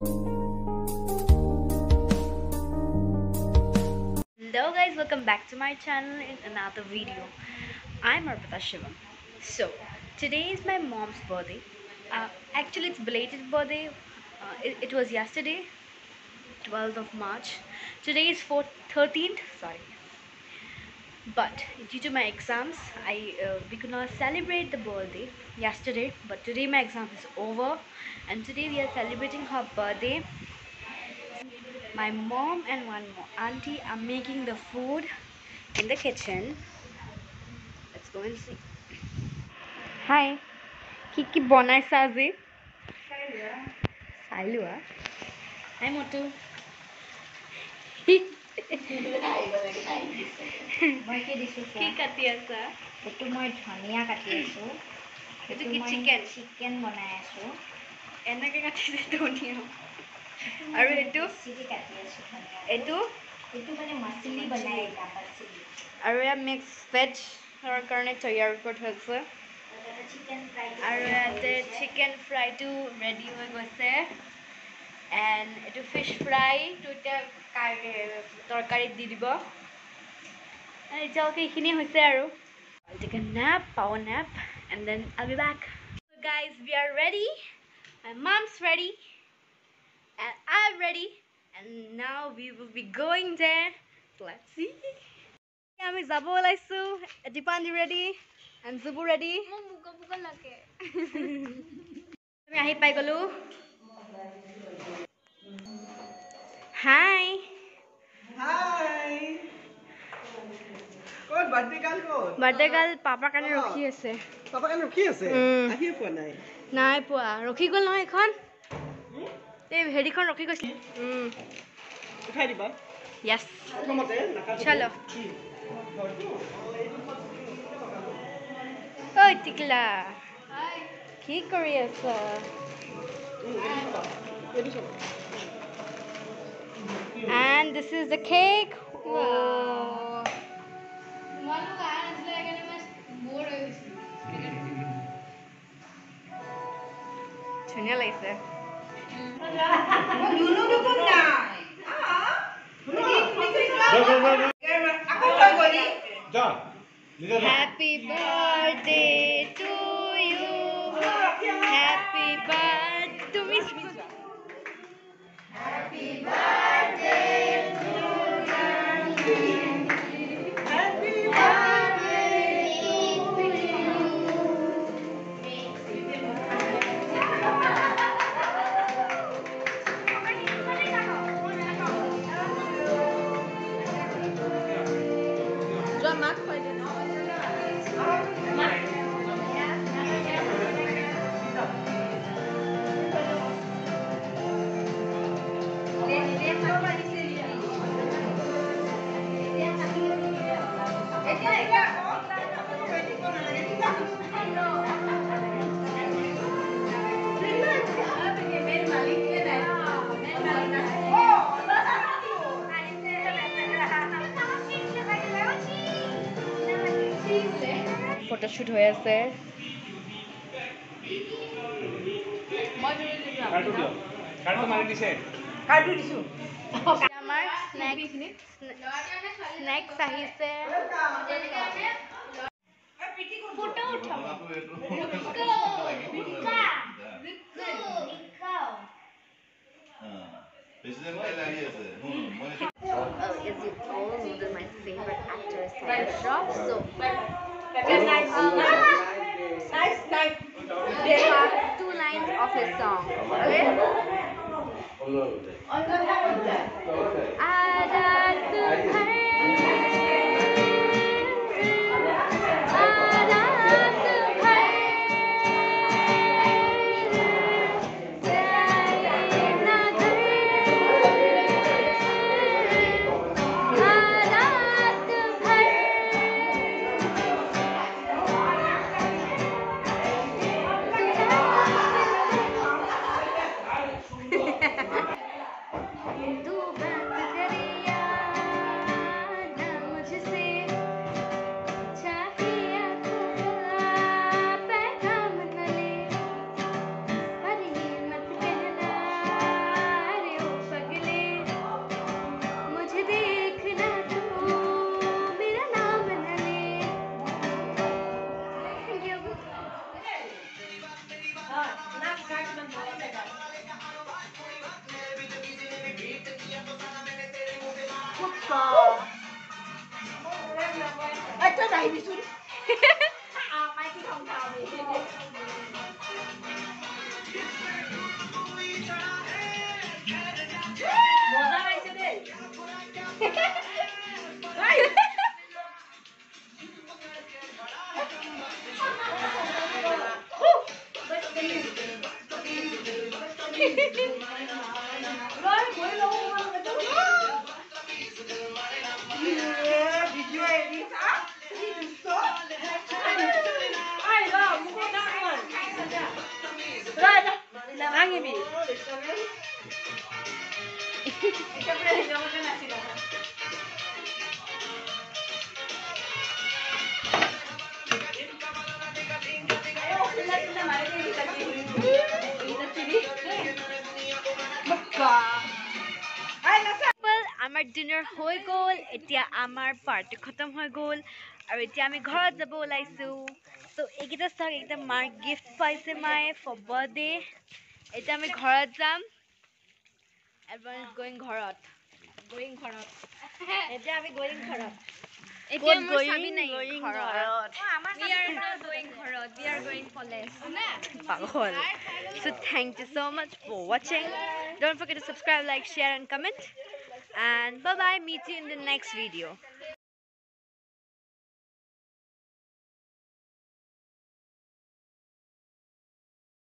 Hello guys, welcome back to my channel in another video. I'm Arpita Shivam. So, today is my mom's birthday. Uh, actually, it's belated birthday. Uh, it, it was yesterday, 12th of March. Today is 4th, 13th, sorry but due to my exams i uh, we could not celebrate the birthday yesterday. But today my exam is over and today we are celebrating her birthday. My mom and one more auntie are making the food in the kitchen. Let's go and see. Hi. Kiki bonai sazi? Salua hi motu মই কি দিছোঁ কি কাটি আছা? সেইটো মই ধনিয়া কাটি আছোঁ। এইটো কি chicken? চিকেন বনাই আছোঁ। এনেকৈ কাটিছে ধনিয়া। আৰু এইটো? কাটি আছোঁ এইটো? এইটো মানে বনাই আৰু এয়া মিক্স ভেজৰ কাৰণে তৈয়াৰ কৰি থৈছে। চিকেন ফ্ৰাই আৰু ইয়াতে চিকেন ফ্ৰাইটো ৰেডি হৈ গৈছে। এণ্ড এইটো ফিছ ফ্ৰাইটো এতিয়া তৰকাৰীত দি দিব। এতিয়ালৈকে এইখিনিয়ে হৈছে আৰু। Nap power nap and then all back guys we are ready moms ready I am ready and now we will be going যে আমি যাব ওলাইছোঁ দীপান্দি ৰেডি এণ্ড জুবু ৰেডি আমি আহি পাই গ'লোঁ। বাৰ্থডে গাৰ্ল পাপাৰ কাৰণে ৰখি আছে। পাপা কাৰণে ৰখি আছে? উম। আহিয়ে পোৱা নাই? নাই পোৱা। ৰখি গ'ল নহয় এইখন। এই হেৰিখন ৰখি গৈছিল উঠাই দিবা। য়েছ প্ৰথমতে নাকাটো। চলো। ঐ টিকলা। কি কৰি আছা। And this is the cake. Oh. ধুনীয়া লাগিছে happy birthday to you happy birth তুমি হেপী বাৰ্থ ফটোশুট হয়ে আছে কাটো মারি দিছে আমাৰ স্নেক্স আহিছে Oh, as you all know that my favorite actor is Tiger Shroff, so they have two lines of his song. Okay? i'm Another tua da Ibisuri. Ah, mas que não Moda vai ser dele. Vai. Uh, vai ser dele. আমাৰ dinner হৈ গ'ল এতিয়া আমাৰ party খতম হৈ গ'ল আৰু এতিয়া আমি ঘৰত যাব ওলাইছোঁ। ত' এইকেইটা চাওক এইকেইটা মাৰ গিফ্ট পাইছে মায়ে ফৰ বাৰ্থডে এতিয়া আমি ঘৰত যাম এভৰিৱান ইজ গ'য়িং ঘৰত গ'য়িং ঘৰত এতিয়া আমি গ'য়িং ঘৰত এতিয়া ক'ত মোৰ going? চাবি নাই Going ঘৰত ঘৰত। We are not going ঘৰত we are going college পাগল so thank you so much for watching don't forget to subscribe like share and comment and bye bye meet you in the next video